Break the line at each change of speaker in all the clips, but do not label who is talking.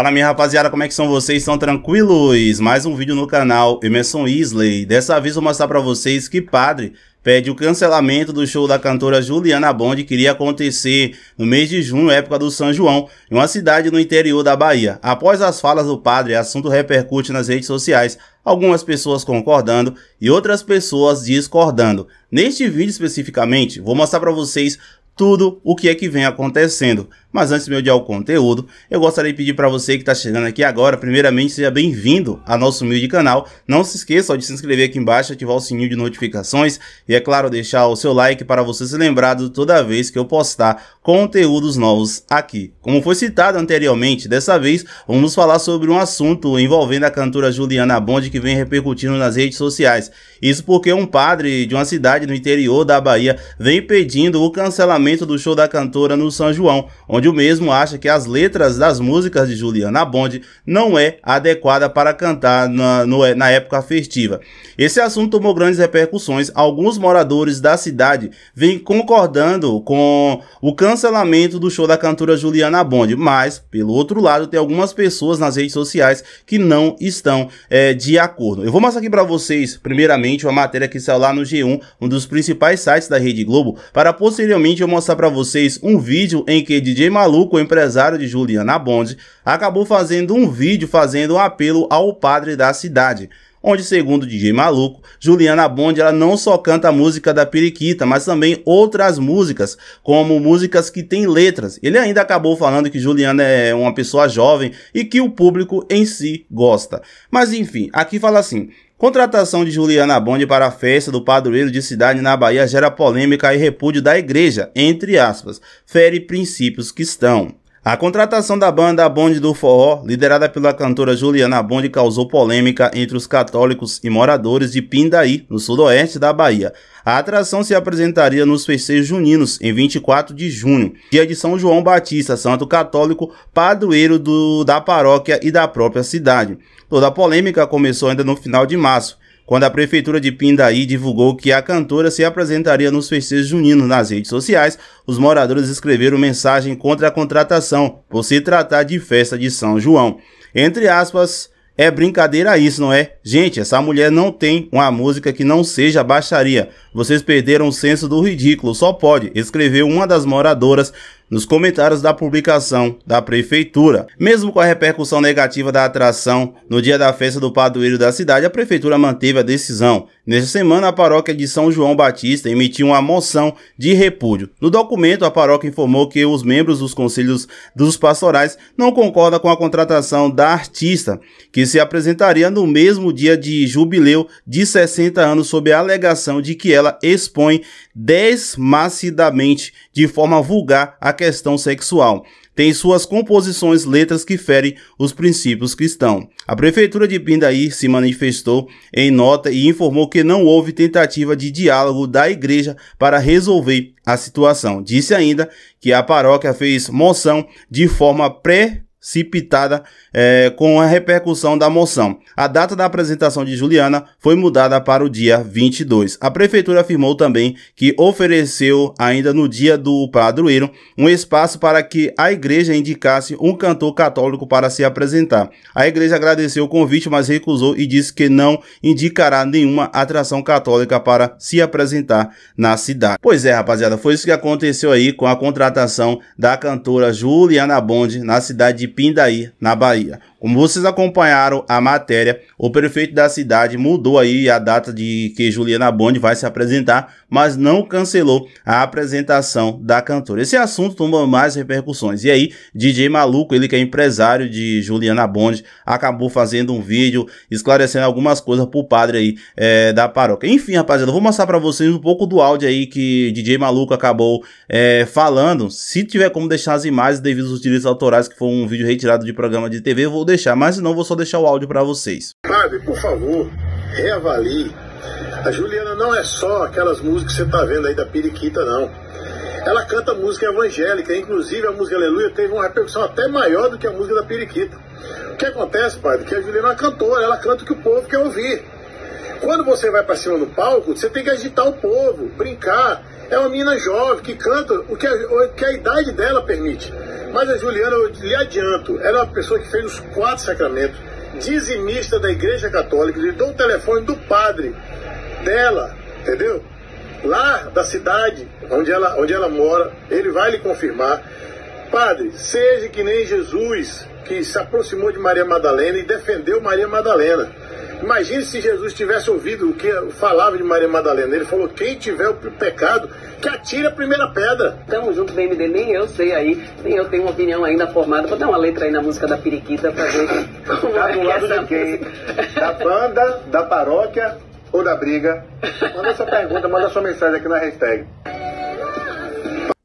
Fala minha rapaziada, como é que são vocês? Estão tranquilos? Mais um vídeo no canal Emerson Isley. Dessa vez vou mostrar pra vocês que padre pede o cancelamento do show da cantora Juliana Bond que iria acontecer no mês de junho, época do São João, em uma cidade no interior da Bahia. Após as falas do padre, assunto repercute nas redes sociais, algumas pessoas concordando e outras pessoas discordando. Neste vídeo especificamente, vou mostrar para vocês tudo o que é que vem acontecendo. Mas antes de eu o conteúdo, eu gostaria de pedir para você que está chegando aqui agora, primeiramente seja bem-vindo ao nosso humilde canal. Não se esqueça de se inscrever aqui embaixo, ativar o sininho de notificações e, é claro, deixar o seu like para você ser lembrado toda vez que eu postar conteúdos novos aqui. Como foi citado anteriormente, dessa vez vamos falar sobre um assunto envolvendo a cantora Juliana Bond que vem repercutindo nas redes sociais. Isso porque um padre de uma cidade no interior da Bahia vem pedindo o cancelamento do show da cantora no São João, onde onde o mesmo acha que as letras das músicas de Juliana Bond não é adequada para cantar na, no, na época festiva. Esse assunto tomou grandes repercussões. Alguns moradores da cidade vêm concordando com o cancelamento do show da cantora Juliana Bond, mas, pelo outro lado, tem algumas pessoas nas redes sociais que não estão é, de acordo. Eu vou mostrar aqui para vocês, primeiramente, uma matéria que saiu lá no G1, um dos principais sites da Rede Globo, para posteriormente eu mostrar para vocês um vídeo em que DJ Maluco, o empresário de Juliana Bond, acabou fazendo um vídeo fazendo um apelo ao padre da cidade onde, segundo o DJ Maluco, Juliana Bond ela não só canta a música da Periquita, mas também outras músicas, como músicas que têm letras. Ele ainda acabou falando que Juliana é uma pessoa jovem e que o público em si gosta. Mas enfim, aqui fala assim: Contratação de Juliana Bond para a festa do padroeiro de cidade na Bahia gera polêmica e repúdio da igreja, entre aspas, fere princípios que estão. A contratação da banda Bonde do Forró, liderada pela cantora Juliana Bond, causou polêmica entre os católicos e moradores de Pindaí, no sudoeste da Bahia. A atração se apresentaria nos festejos juninos em 24 de junho, dia de São João Batista, santo católico, padroeiro do, da paróquia e da própria cidade. Toda a polêmica começou ainda no final de março, quando a prefeitura de Pindaí divulgou que a cantora se apresentaria nos festejos juninos nas redes sociais, os moradores escreveram mensagem contra a contratação, por se tratar de festa de São João. Entre aspas, é brincadeira isso, não é? Gente, essa mulher não tem uma música que não seja baixaria. Vocês perderam o senso do ridículo, só pode, escreveu uma das moradoras nos comentários da publicação da prefeitura. Mesmo com a repercussão negativa da atração no dia da festa do padroeiro da cidade, a prefeitura manteve a decisão. Nesta semana, a paróquia de São João Batista emitiu uma moção de repúdio. No documento, a paróquia informou que os membros dos conselhos dos pastorais não concordam com a contratação da artista, que se apresentaria no mesmo dia de jubileu de 60 anos sob a alegação de que ela expõe desmacidamente, de forma vulgar, a questão sexual. Tem suas composições letras que ferem os princípios cristãos. A prefeitura de Pindaí se manifestou em nota e informou que não houve tentativa de diálogo da igreja para resolver a situação. Disse ainda que a paróquia fez moção de forma pré precipitada é, com a repercussão da moção. A data da apresentação de Juliana foi mudada para o dia 22. A prefeitura afirmou também que ofereceu, ainda no dia do padroeiro, um espaço para que a igreja indicasse um cantor católico para se apresentar. A igreja agradeceu o convite, mas recusou e disse que não indicará nenhuma atração católica para se apresentar na cidade. Pois é, rapaziada, foi isso que aconteceu aí com a contratação da cantora Juliana Bond na cidade de Pindaí, na Bahia. Como vocês acompanharam a matéria, o prefeito da cidade mudou aí a data de que Juliana Bond vai se apresentar, mas não cancelou a apresentação da cantora. Esse assunto tomou mais repercussões. E aí, DJ Maluco, ele que é empresário de Juliana Bond, acabou fazendo um vídeo esclarecendo algumas coisas pro padre aí é, da paróquia. Enfim, rapaziada, eu vou mostrar para vocês um pouco do áudio aí que DJ Maluco acabou é, falando. Se tiver como deixar as imagens devido aos direitos autorais, que foi um vídeo retirado de programa de TV, vou deixar, mas não vou só deixar o áudio para vocês.
Padre, por favor, reavalie. A Juliana não é só aquelas músicas que você tá vendo aí da periquita, não. Ela canta música evangélica, inclusive a música Aleluia teve uma repercussão até maior do que a música da periquita. O que acontece, padre, que a Juliana é cantora, ela canta o que o povo quer ouvir. Quando você vai para cima do palco, você tem que agitar o povo, brincar, É uma menina jovem que canta o que a, o que a idade dela permite. Mas a Juliana, eu lhe adianto, ela é uma pessoa que fez os quatro sacramentos, dizimista da Igreja Católica, lhe dou o telefone do padre dela, entendeu? Lá da cidade onde ela, onde ela mora, ele vai lhe confirmar. Padre, seja que nem Jesus, que se aproximou de Maria Madalena e defendeu Maria Madalena. Imagine se Jesus tivesse ouvido o que falava de Maria Madalena. Ele falou: quem tiver o pecado, que atire a primeira pedra.
Tamo junto, BMD, nem eu sei aí, nem eu tenho uma opinião ainda formada. Vou dar uma letra aí na música da Periquita pra ver como
Tá
é
do lado
essa
de quem? Da banda, da paróquia ou da briga? Manda sua pergunta, manda sua mensagem aqui na hashtag.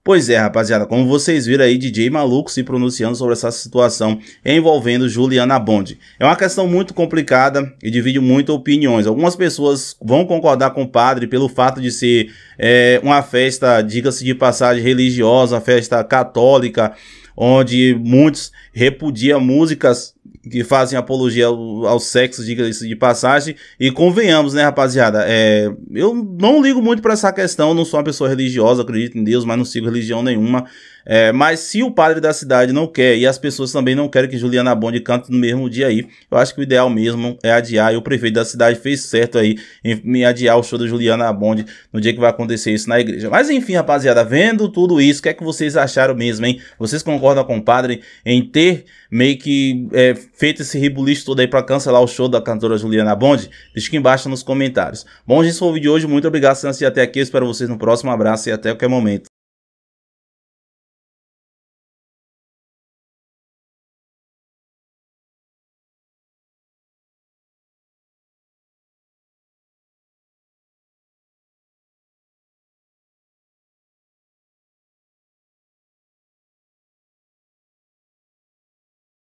Pois é, rapaziada, como vocês viram aí, DJ Maluco se pronunciando sobre essa situação envolvendo Juliana Bond. É uma questão muito complicada e divide muito opiniões. Algumas pessoas vão concordar com o padre pelo fato de ser é, uma festa, diga-se de passagem, religiosa, festa católica, onde muitos repudiam músicas que fazem apologia ao, ao sexo, diga-se de passagem. E convenhamos, né, rapaziada? É, eu não ligo muito pra essa questão, não sou uma pessoa religiosa, acredito em Deus, mas não sigo religião nenhuma. É, mas se o padre da cidade não quer e as pessoas também não querem que Juliana Bond cante no mesmo dia aí, eu acho que o ideal mesmo é adiar. E o prefeito da cidade fez certo aí em me adiar o show da Juliana Bond no dia que vai acontecer isso na igreja. Mas enfim, rapaziada, vendo tudo isso, o que é que vocês acharam mesmo, hein? Vocês concordam com o padre em ter meio que é, feito esse ribuliço todo aí pra cancelar o show da cantora Juliana Bond? Deixa aqui embaixo nos comentários. Bom, gente, esse foi o vídeo de hoje. Muito obrigado por assistir até aqui. Eu espero vocês no próximo abraço e até qualquer momento.